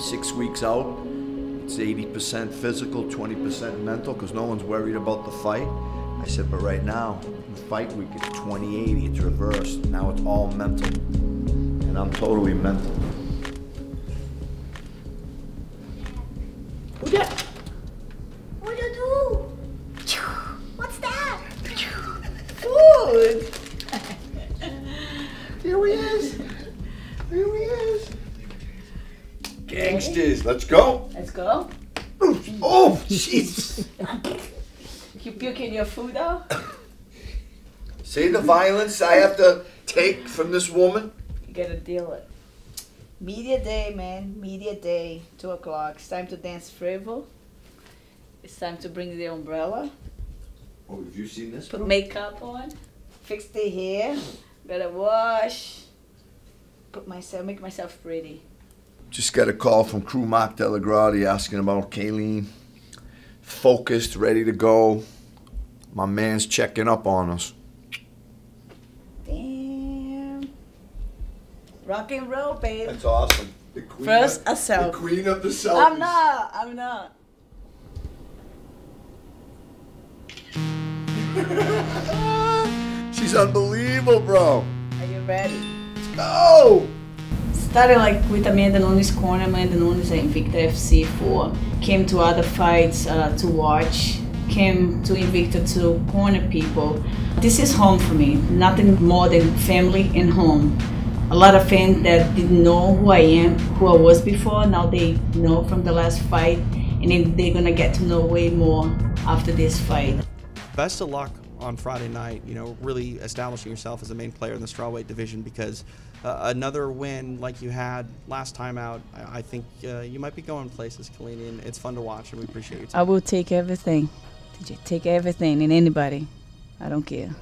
six weeks out, it's 80% physical, 20% mental, because no one's worried about the fight. I said, but right now, in fight week, it's 20-80, it's reversed. Now it's all mental. And I'm totally mental. What that? What you do? What's that? Food. Here he is. Gangsters, let's go. Let's go. Oh, jeez. You puking your food out? See the violence I have to take from this woman? You gotta deal it. Media day, man. Media day. Two o'clock. It's time to dance frivol. It's time to bring the umbrella. Oh, have you seen this? Put makeup on. Fix the hair. Gotta wash. Put myself, make myself pretty. Just got a call from crew Mark DellaGrotte asking about Kaline. Focused, ready to go. My man's checking up on us. Damn. Rock and roll, babe. That's awesome. The queen First of, a. The queen of the selfies. I'm not. I'm not. She's unbelievable, bro. Are you ready? Let's Go! Started like with Amanda Nunes corner. Amanda Nunes Invicta FC for came to other fights uh, to watch. Came to Invicta to corner people. This is home for me. Nothing more than family and home. A lot of fans that didn't know who I am, who I was before, now they know from the last fight, and they're gonna get to know way more after this fight. best of luck on Friday night. You know, really establishing yourself as a main player in the strawweight division because uh, another win like you had last time out, I, I think uh, you might be going places, Kaline, and it's fun to watch, and we appreciate your time. I will take everything. Take everything and anybody. I don't care.